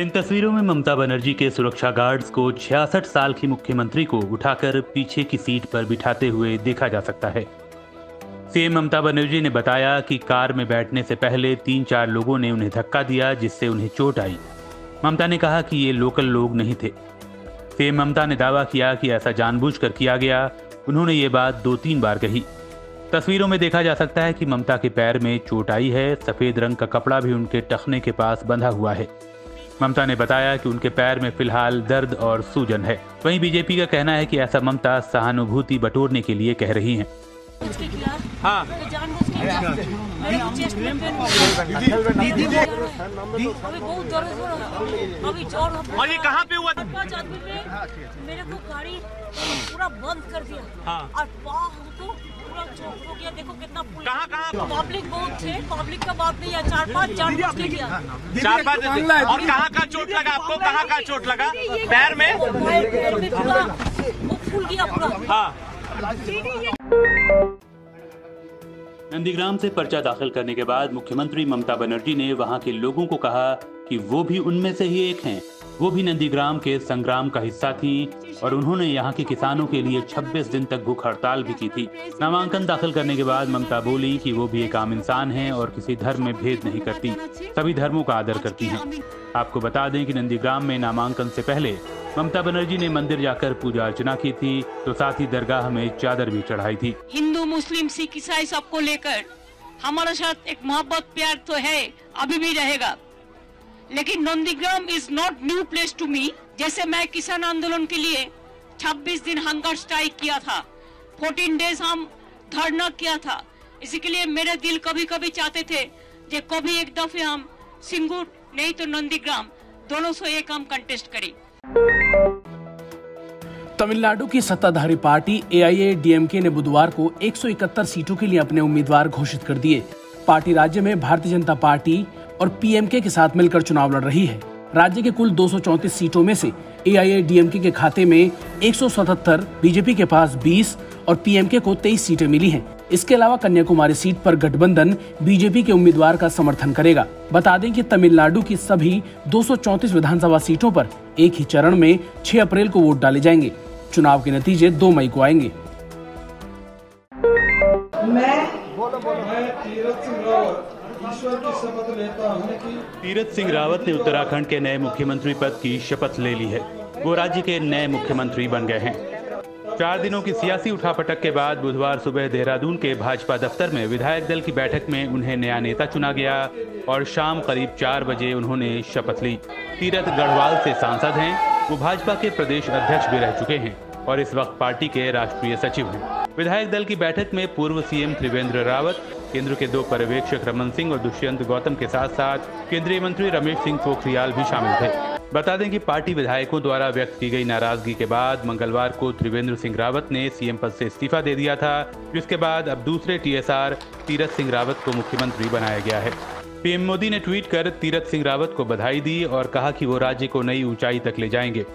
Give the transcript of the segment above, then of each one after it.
इन तस्वीरों में ममता बनर्जी के सुरक्षा गार्ड्स को छियासठ साल की मुख्यमंत्री को उठाकर पीछे की सीट पर बिठाते हुए देखा जा सकता है। सीएम ममता बनर्जी ने बताया कि कार में बैठने से पहले तीन चार लोगों ने उन्हें धक्का दिया, जिससे उन्हें चोट आई। ममता ने कहा कि ये लोकल लोग नहीं थे। सीएम ममता ने दावा किया कि ऐसा जानबूझकर किया गया। उन्होंने ये बात दो तीन बार कही। तस्वीरों में देखा जा सकता है कि ममता के पैर में चोट आई है। सफ़ेद रंग का कपड़ा भी उनके टखने के पास बंधा हुआ है। ममता ने बताया कि उनके पैर में फ़िलहाल दर्द और सूजन है। वहीं बीजेपी का कहना है कि ऐसा ममता सहानुभूति बटोरने के लिए कह रही हैं। हाँ। और ये कहाँ पे हुआ? पाँच आदमी पे मेरे को गाड़ी पूरा बंद कर दिया। हाँ। और तो पूरा चौक हो गया। देखो कितना कहाँ कहाँ? पब्लिक बहुत थे पब्लिक का बात नहीं है। चार पाँच चार पाँच और कहाँ का चोट लगा? आपको कहाँ का चोट लगा? पैर में? पैर में पूरा वो फूल गया पूरा। हाँ। नंदीग्राम से पर्चा दाखिल करने के बाद मुख्यमंत्री ममता बनर्जी ने वहाँ के लोगों को कहा कि वो भी उनमें से ही एक हैं। वो भी नंदीग्राम के संग्राम का हिस्सा थी और उन्होंने यहाँ के किसानों के लिए 26 दिन तक भूख हड़ताल भी की थी। नामांकन दाखिल करने के बाद ममता बोली कि वो भी एक आम इंसान है और किसी धर्म में भेद नहीं करती। सभी धर्मों का आदर करती हैं। आपको बता दें कि नंदीग्राम में नामांकन से पहले ममता बनर्जी ने मंदिर जाकर पूजा अर्चना की थी तो साथ ही दरगाह में चादर भी चढ़ाई थी। हिंदू, मुस्लिम, सिख, ईसाई सबको लेकर हमारे साथ एक मोहब्बत, प्यार तो है, अभी भी रहेगा। लेकिन Nandigram is not new place to me जैसे मैं किसान आंदोलन के लिए 26 दिन हंगर स्ट्राइक किया था। 14 डेज़ हम धरना किया था। इसी के लिए मेरे दिल कभी कभी चाहते थे कि कभी एक दफे हम सिंगूर, नहीं तो नंदीग्राम, दोनों से एक हम कंटेस्ट करें। तमिलनाडु की सत्ताधारी पार्टी एआईएडीएमके ने बुधवार को 171 सीटों के लिए अपने उम्मीदवार घोषित कर दिए। पार्टी राज्य में भारतीय जनता पार्टी और पीएमके के साथ मिलकर चुनाव लड़ रही है। राज्य के कुल 234 सीटों में से एआईएडीएमके के खाते में 177, बीजेपी के पास 20 और पीएमके को 23 सीटें मिली हैं। इसके अलावा कन्याकुमारी सीट पर गठबंधन बीजेपी के उम्मीदवार का समर्थन करेगा। बता दें कि तमिलनाडु की सभी 234 विधानसभा सीटों पर एक ही चरण में 6 अप्रैल को वोट डाले जाएँगे। चुनाव के नतीजे 2 मई को आएँगे। मैं तीरथ सिंह रावत तीरथ सिंह रावत ने उत्तराखंड के नए मुख्यमंत्री पद की शपथ ले ली है। वो राज्य के नए मुख्यमंत्री बन गए हैं। चार दिनों की सियासी उठापटक के बाद बुधवार सुबह देहरादून के भाजपा दफ्तर में विधायक दल की बैठक में उन्हें नया नेता चुना गया और शाम करीब चार बजे उन्होंने शपथ ली। तीरथ गढ़वाल से सांसद हैं, वो भाजपा के प्रदेश अध्यक्ष भी रह चुके हैं और इस वक्त पार्टी के राष्ट्रीय सचिव हैं। विधायक दल की बैठक में पूर्व सीएम त्रिवेंद्र रावत केंद्र के दो पर्यवेक्षक रमन सिंह और दुष्यंत गौतम के साथ साथ केंद्रीय मंत्री रमेश सिंह पोखरियाल भी शामिल थे। बता दें कि पार्टी विधायकों द्वारा व्यक्त की गई नाराज़गी के बाद मंगलवार को त्रिवेंद्र सिंह रावत ने सीएम पद से इस्तीफा दे दिया था, जिसके बाद अब दूसरे टीएसआर तीरथ सिंह रावत को मुख्यमंत्री बनाया गया है। पीएम मोदी ने ट्वीट कर तीरथ सिंह रावत को बधाई दी और कहा कि वो राज्य को नई ऊंचाई तक ले जाएँगे।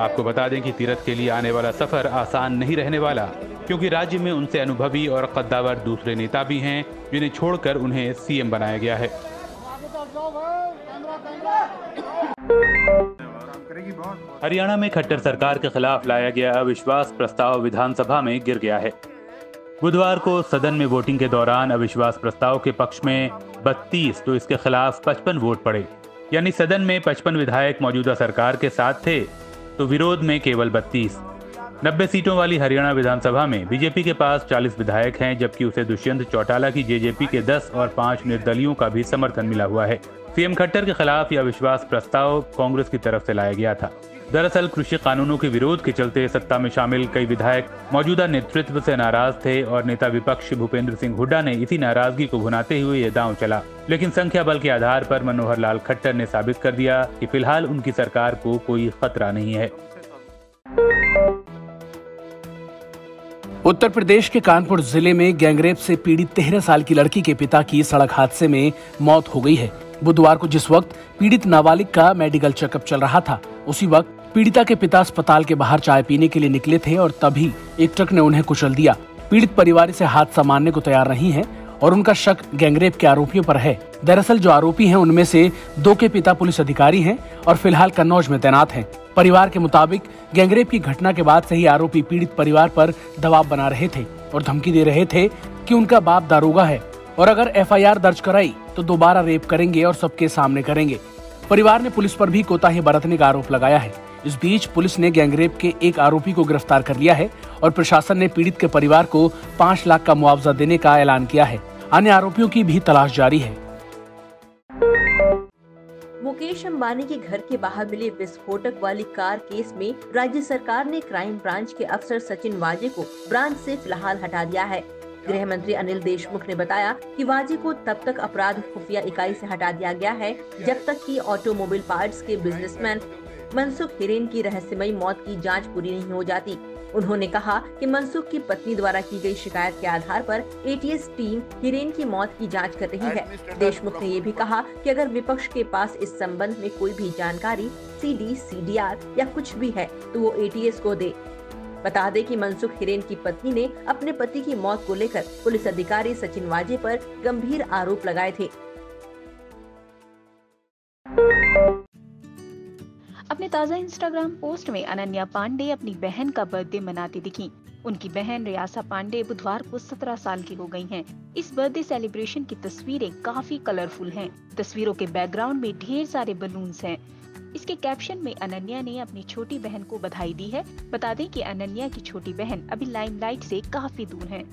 आपको बता दें कि तीरथ के लिए आने वाला सफ़र आसान नहीं रहने वाला। क्योंकि राज्य में उनसे अनुभवी और कद्दावर दूसरे नेता भी हैं, जिन्हें छोड़कर उन्हें सीएम बनाया गया है। हरियाणा में खट्टर सरकार के खिलाफ लाया गया अविश्वास प्रस्ताव विधानसभा में गिर गया है। बुधवार को सदन में वोटिंग के दौरान अविश्वास प्रस्ताव के पक्ष में 32 तो इसके खिलाफ 55 वोट पड़े। यानी सदन में 55 विधायक मौजूदा सरकार के साथ थे तो विरोध में केवल 32 नब्बे सीटों वाली हरियाणा विधानसभा में बीजेपी के पास 40 विधायक हैं, जबकि उसे दुष्यंत चौटाला की जेजेपी के 10 और 5 निर्दलियों का भी समर्थन मिला हुआ है। सीएम खट्टर के खिलाफ यह विश्वास प्रस्ताव कांग्रेस की तरफ़ से लाया गया था। दरअसल कृषि कानूनों के विरोध के चलते सत्ता में शामिल कई विधायक मौजूदा नेतृत्व से नाराज़ थे और नेता विपक्ष भूपेंद्र सिंह हुड्डा ने इसी नाराज़गी को भुनाते हुए ये दांव चला। लेकिन संख्या बल के आधार पर मनोहर लाल खट्टर ने साबित कर दिया कि फ़िलहाल उनकी सरकार को कोई खतरा नहीं है। उत्तर प्रदेश के कानपुर ज़िले में गैंगरेप से पीड़ित तेरह साल की लड़की के पिता की सड़क हादसे में मौत हो गई है। बुधवार को जिस वक्त पीड़ित नाबालिग का मेडिकल चेकअप चल रहा था, उसी वक्त पीड़िता के पिता अस्पताल के बाहर चाय पीने के लिए निकले थे और तभी एक ट्रक ने उन्हें कुचल दिया। पीड़ित परिवार से हादसा मानने को तैयार नहीं है और उनका शक गैंगरेप के आरोपियों पर है। दरअसल जो आरोपी हैं, उनमें से दो के पिता पुलिस अधिकारी हैं और फ़िलहाल कन्नौज में तैनात हैं। परिवार के मुताबिक गैंगरेप की घटना के बाद से ही आरोपी पीड़ित परिवार पर दबाव बना रहे थे और धमकी दे रहे थे कि उनका बाप दारोगा है। और अगर एफआईआर दर्ज कराई तो दोबारा रेप करेंगे और सबके सामने करेंगे। परिवार ने पुलिस पर भी कोताही बरतने का आरोप लगाया है। इस बीच पुलिस ने गैंगरेप के एक आरोपी को गिरफ़्तार कर लिया है और प्रशासन ने पीड़ित के परिवार को पाँच लाख का मुआवजा देने का ऐलान किया है। अन्य आरोपियों की भी तलाश जारी है। मुकेश अंबानी के घर के बाहर मिले विस्फोटक वाली कार केस में राज्य सरकार ने क्राइम ब्रांच के अफसर सचिन वाजे को ब्रांच से फ़िलहाल हटा दिया है। गृह मंत्री अनिल देशमुख ने बताया कि वाजे को तब तक अपराध खुफिया इकाई से हटा दिया गया है, जब तक कि ऑटोमोबाइल पार्ट्स के बिजनेसमैन मनसुख हिरेन की रहस्यमयी मौत की जाँच पूरी नहीं हो जाती। उन्होंने कहा कि मनसुख की पत्नी द्वारा की गई शिकायत के आधार पर एटीएस टीम हिरेन की मौत की जाँच कर रही है। देशमुख ने ये भी कहा कि अगर विपक्ष के पास इस संबंध में कोई भी जानकारी सीडी, सीडीआर या कुछ भी है तो वो एटीएस को दे। बता दें कि मनसुख हिरेन की पत्नी ने अपने पति की मौत को लेकर पुलिस अधिकारी सचिन वाजे पर गंभीर आरोप लगाए थे। ताज़ा इंस्टाग्राम पोस्ट में अनन्या पांडे अपनी बहन का बर्थडे मनाती दिखी उनकी बहन रियासा पांडे बुधवार को 17 साल की हो गई हैं। इस बर्थडे सेलिब्रेशन की तस्वीरें काफ़ी कलरफुल हैं। तस्वीरों के बैकग्राउंड में ढेर सारे बलून्स हैं इसके कैप्शन में अनन्या ने अपनी छोटी बहन को बधाई दी है बता दें कि अनन्या की छोटी बहन अभी लाइमलाइट से काफ़ी दूर है